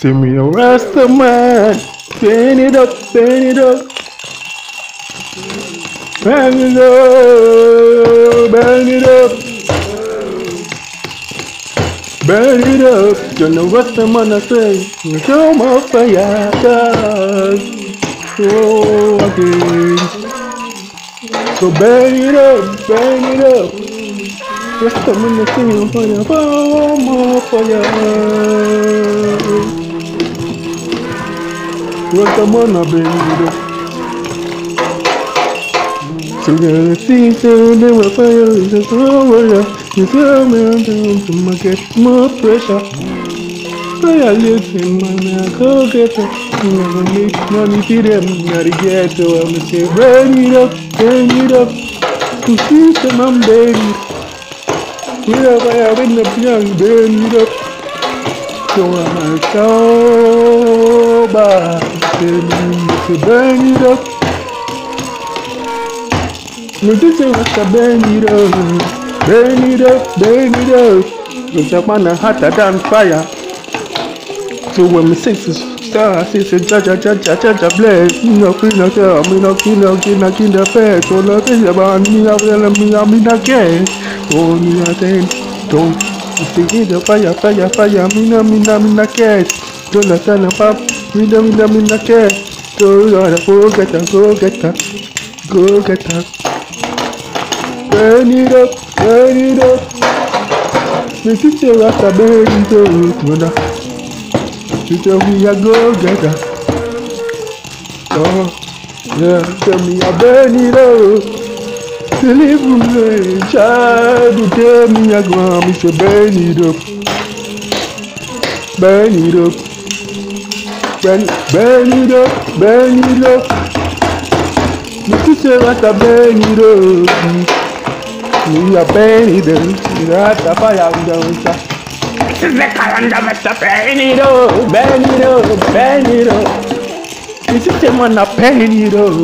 See me a Rasta man, burn it up, burn it up. Burn it up, burn it up. Burn it up, you know what the man I say. Come up fire, so again. So burn it up, burn it up. Just the man I say, fire, fire, fire. The man it up. So gonna see so never fire is a fire. You tell me I'm down to my get more pressure. I listen, man, I go get her. Never make money to them, gotta get to them. Say, burn it up, burn it up. To see them, I'm baby. Wherever I the young, it up. So I'm bad. Say, burn it up. No, this burn it up. Burn it up, burn it up. Cause your man a hotter than fire. So when me say to star, say, say, Jaja, Jaja, Jaja, bless. Me no free, no tell, me no kill, no kill, no kill the pet. So no think about me, I will, me, I mean, again. Oh, me, I think, don't. Say, the fire, fire, fire, me no, me no, me no care. Don't let tell me me no, me no care. So, go get her, go get her, go get her. Burn it up, burn it up. Me teacher rasta burn it up, mother. Teacher we a go getter. Oh, yeah, tell me I burn it up. Believe me, child, you tell me I go, me say burn it up. Burn it up. Burn, burn it up, burn it up. Me teacher rasta burn it up. We are burning them. Rasta fire down. The calendar must have burn it up, burn it up, burn it up. This is the man a burn it up.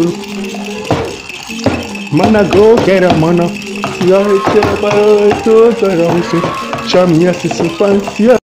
Man a go get a man a. Yeah, it's a boy, it's a boy, it's a